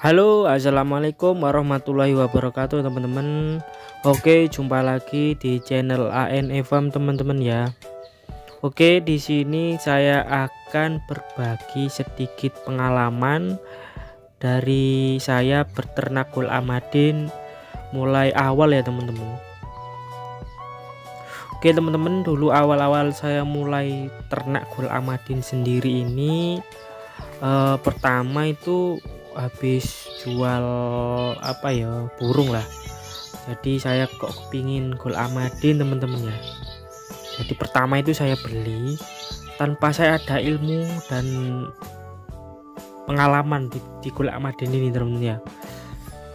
Halo assalamualaikum warahmatullahi wabarakatuh teman-teman. Oke jumpa lagi di channel ANFM teman-teman ya. Oke di sini saya akan berbagi sedikit pengalaman dari saya berternak gul amadin mulai awal ya teman-teman. Oke teman-teman dulu awal-awal saya mulai ternak gul amadin sendiri ini eh, pertama itu habis jual apa ya burung lah. Jadi saya kok kepingin gol amadin teman-teman ya. Jadi pertama itu saya beli tanpa saya ada ilmu dan pengalaman di, di gol amadin ini teman-teman ya.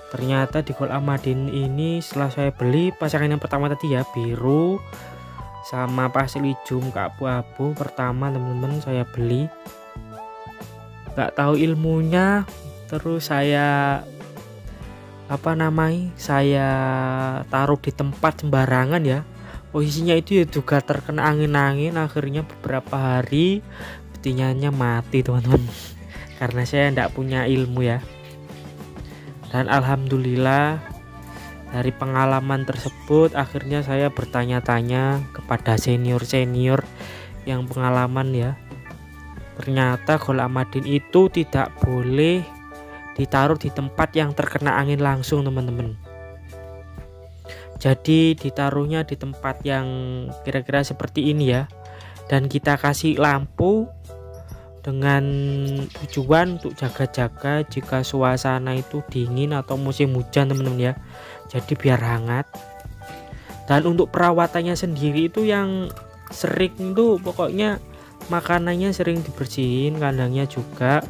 Ternyata di gol amadin ini setelah saya beli pasangan yang pertama tadi ya biru sama pasir hijau abu-abu pertama teman-teman saya beli. Nggak tahu ilmunya terus saya apa namanya saya taruh di tempat sembarangan ya. Posisinya itu ya juga terkena angin-angin akhirnya beberapa hari betinanya mati teman-teman. Karena saya tidak punya ilmu ya. Dan alhamdulillah dari pengalaman tersebut akhirnya saya bertanya-tanya kepada senior-senior yang pengalaman ya. Ternyata amadin itu tidak boleh ditaruh di tempat yang terkena angin langsung teman-teman. Jadi ditaruhnya di tempat yang kira-kira seperti ini ya. Dan kita kasih lampu dengan tujuan untuk jaga-jaga jika suasana itu dingin atau musim hujan teman-teman ya. Jadi biar hangat. Dan untuk perawatannya sendiri itu yang sering itu pokoknya makanannya sering dibersihin kandangnya juga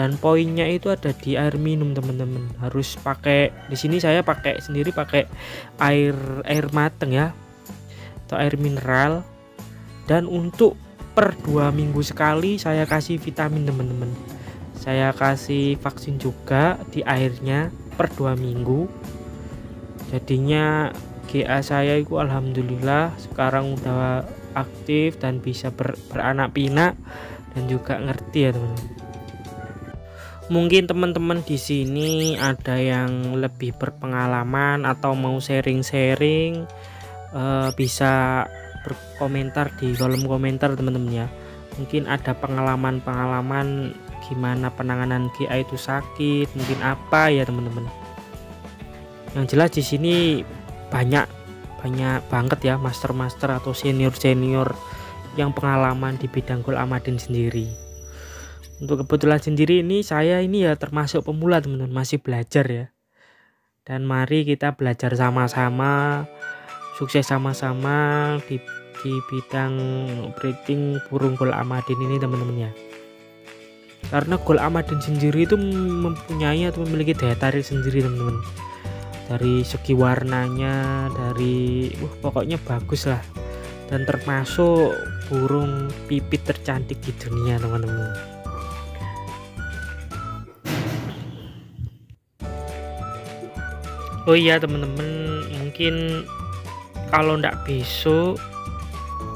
dan poinnya itu ada di air minum teman-teman. Harus pakai di sini saya pakai sendiri pakai air air mateng ya. Atau air mineral. Dan untuk per dua minggu sekali saya kasih vitamin teman-teman. Saya kasih vaksin juga di airnya per dua minggu. Jadinya GA saya itu alhamdulillah sekarang udah aktif dan bisa ber, beranak pinak dan juga ngerti ya teman-teman mungkin teman-teman di sini ada yang lebih berpengalaman atau mau sharing-sharing uh, bisa berkomentar di kolom komentar teman-teman ya. Mungkin ada pengalaman-pengalaman gimana penanganan GA itu sakit mungkin apa ya teman-teman. Yang jelas di sini banyak banyak banget ya master-master atau senior-senior yang pengalaman di bidang gol amadin sendiri untuk kebetulan sendiri ini saya ini ya termasuk pemula teman-teman. Masih belajar ya. Dan mari kita belajar sama-sama sukses sama-sama di, di bidang breeding burung gol amadin ini teman-teman ya. Karena gol amadin sendiri itu mempunyai atau memiliki daya tarik sendiri teman-teman. Dari segi warnanya dari wah pokoknya bagus lah. Dan termasuk burung pipit tercantik di dunia teman-teman oh iya teman-teman mungkin kalau ndak besok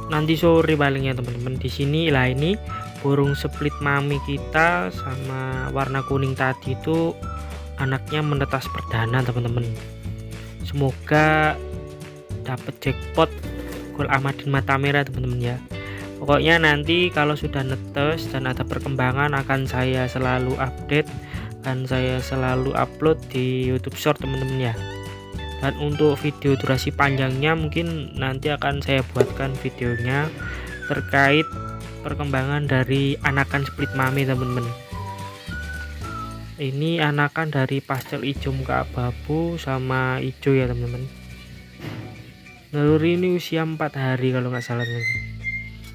nanti sore palingnya teman-teman di sini lah ini burung split mami kita sama warna kuning tadi itu anaknya menetas perdana teman-teman semoga dapat jackpot gol amadin mata merah teman-teman ya. Pokoknya nanti kalau sudah netes dan ada perkembangan akan saya selalu update akan saya selalu upload di YouTube Short teman-teman ya. Dan untuk video durasi panjangnya mungkin nanti akan saya buatkan videonya terkait perkembangan dari anakan split mami teman-teman. Ini anakan dari pastel hijau muka abu sama hijau ya teman-teman. Naluri ini usia 4 hari kalau nggak salah teman-teman.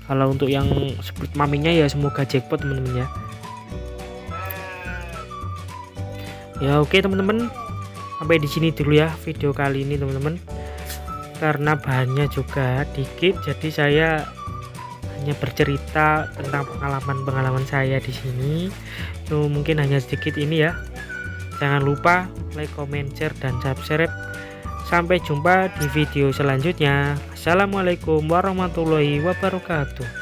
Kalau untuk yang split maminya ya semoga jackpot teman-teman ya ya oke teman-teman. Sampai di sini dulu ya video kali ini teman-teman. Karena bahannya juga dikit jadi saya hanya bercerita tentang pengalaman-pengalaman saya di sini. So, mungkin hanya sedikit ini ya. Jangan lupa like comment share dan subscribe. Sampai jumpa di video selanjutnya. Assalamualaikum warahmatullahi wabarakatuh